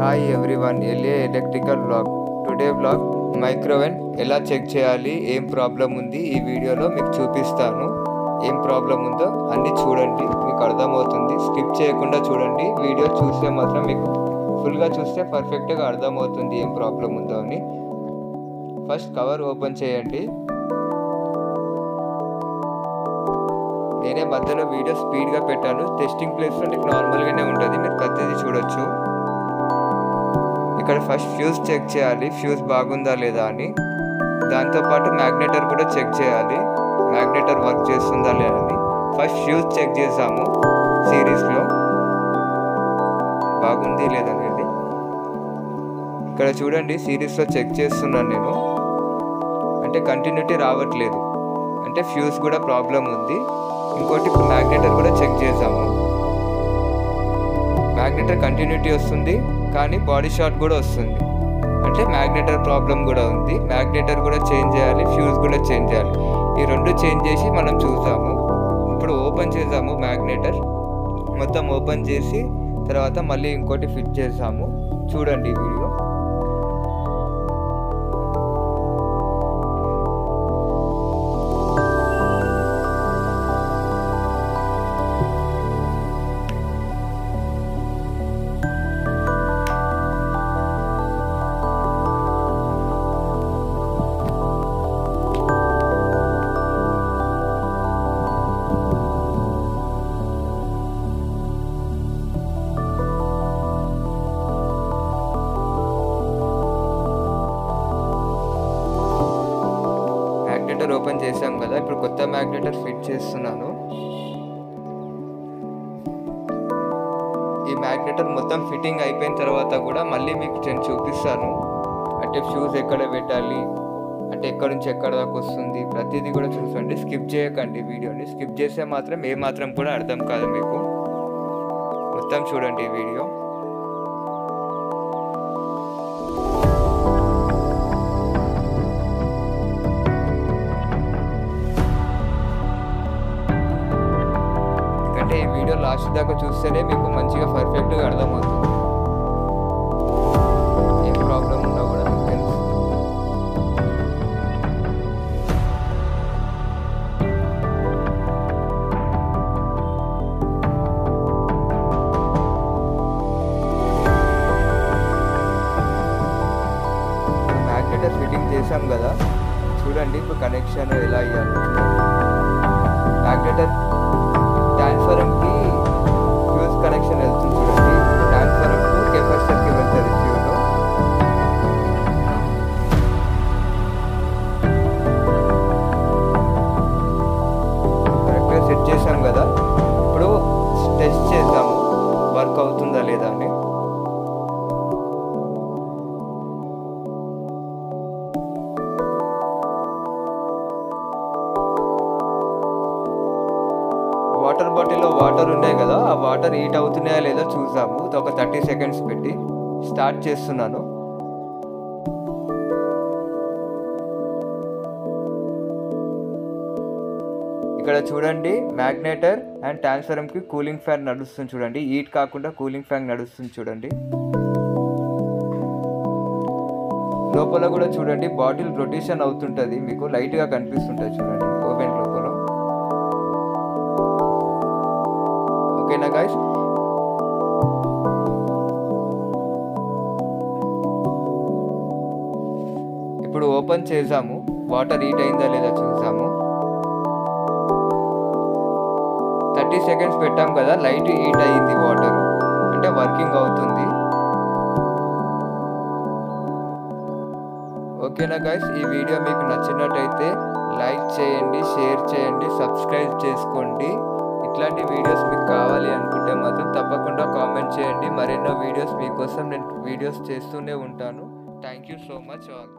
Hi everyone LA electrical blog today blog microwave ఎలా check చేయాలి ఏం ప్రాబ్లం ఉంది ఈ వీడియోలో మీకు చూపిస్తాను. ఏం ప్రాబ్లం ఉందో అన్నీ చూడండి మీకు అర్థమవుతుంది. స్కిప్ చేయకుండా చూడండి వీడియో చూస్తే మాత్రం మీకు ఫుల్గా చూస్తే పర్ఫెక్ట్గా అర్థమవుతుంది ఏం ప్రాబ్లం ఉందో అని. ఫస్ట్ కవర్ ఓపెన్ చేయండి. నేనే మధ్యలో వీడియో స్పీడ్గా పెట్టాను. టెస్టింగ్ ప్లేస్లో మీకు నార్మల్గానే ఉంటుంది మీరు ప్రతిదీ చూడొచ్చు. ఇక్కడ ఫస్ట్ ఫ్యూజ్ చెక్ చేయాలి. ఫ్యూజ్ బాగుందా లేదా అని. దాంతోపాటు మ్యాగ్నెటర్ కూడా చెక్ చేయాలి. మ్యాగ్నేటర్ వర్క్ చేస్తుందా లేదా అని. ఫస్ట్ ఫ్యూజ్ చెక్ చేసాము సిరీస్లో బాగుంది లేదనేది ఇక్కడ చూడండి సిరీస్లో చెక్ చేస్తున్నాను నేను. అంటే కంటిన్యూటీ రావట్లేదు. అంటే ఫ్యూజ్ కూడా ప్రాబ్లం ఉంది. ఇంకోటి ఇప్పుడు మ్యాగ్నెటర్ కూడా చెక్ చేసాము. మ్యాగ్నెటర్ కంటిన్యూటీ వస్తుంది. కానీ బాడీ షాట్ కూడా వస్తుంది. అంటే మ్యాగ్నెటర్ ప్రాబ్లం కూడా ఉంది. మ్యాగ్నెటర్ కూడా చేంజ్ చేయాలి ఫ్యూజ్ కూడా చేంజ్ చేయాలి. ఈ రెండు చేంజ్ చేసి మనం చూసాము ఇప్పుడు ఓపెన్ చేసాము మ్యాగ్నేటర్ మొత్తం ఓపెన్ చేసి తర్వాత మళ్ళీ ఇంకోటి ఫిట్ చేసాము చూడండి వీడియో మ్యాగ్నెటర్ ఓపెన్ చేసాం కదా ఇప్పుడు కొత్త మ్యాగ్నెటర్ ఫిట్ చేస్తున్నాను. ఈ మ్యాగ్నెటర్ మొత్తం ఫిట్టింగ్ అయిపోయిన తర్వాత కూడా మళ్ళీ మీకు నేను చూపిస్తాను. అంటే షూస్ ఎక్కడ పెట్టాలి అంటే ఎక్కడి నుంచి ఎక్కడ దాకా వస్తుంది ప్రతిదీ కూడా చూసండి స్కిప్ చేయకండి వీడియోని. స్కిప్ చేస్తే మాత్రం ఏ మాత్రం కూడా అర్థం కాదు మీకు. మొత్తం చూడండి ఈ వీడియో. ఎందుకంటే ఈ వీడియో లాస్ట్ దాకా చూస్తేనే మీకు మంచిగా పర్ఫెక్ట్గా అర్థమవుతుంది. ఏం ప్రాబ్లం ఉన్నా కూడా మీకు తెలుసు. మ్యాగ్నెటర్ ఫిట్టింగ్ చేసాం కదా చూడండి ఇప్పుడు కనెక్షన్ ఎలా ఇవ్వాలి మ్యాగ్నెటర్ ట్రాన్స్ఫారంకి ఫ్యూజ్ వాటర్ బాటిల్లో వాటర్ ఉన్నాయి కదా ఆ వాటర్ హీట్ అవుతున్నాయా లేదా చూసాము ఒక థర్టీ సెకండ్స్ పెట్టి స్టార్ట్ చేస్తున్నాను. ఇక్కడ చూడండి మ్యాగ్నేటర్ అండ్ ట్రాన్స్ఫరంకి కూలింగ్ ఫ్యాన్ నడుస్తుంది చూడండి. హీట్ కాకుండా కూలింగ్ ఫ్యాన్ నడుస్తుంది చూడండి. లోపల కూడా చూడండి బాటిల్ రొటేషన్ అవుతుంటుంది. మీకు లైట్గా కనిపిస్తుంటుంది చూడండి. ఓవెన్లో. ఓకేనా గాయస్ ఇప్పుడు ఓపెన్ చేసాము. వాటర్ హీట్ అయిందా లేదా చూసాము. థర్టీ సెకండ్స్ పెట్టాం కదా లైట్ హీట్ అయ్యింది వాటర్. అంటే వర్కింగ్ అవుతుంది. ఓకేనా గైస్ ఈ వీడియో మీకు నచ్చినట్టయితే లైక్ చేయండి షేర్ చేయండి సబ్స్క్రైబ్ చేసుకోండి. ఇట్లాంటి వీడియోస్ మీకు కావాలి అనుకుంటే మాత్రం తప్పకుండా కామెంట్ చేయండి. మరెన్నో వీడియోస్ మీకోసం నేను వీడియోస్ చేస్తూనే ఉంటాను. Thank you so much all